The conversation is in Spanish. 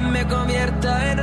me convierta en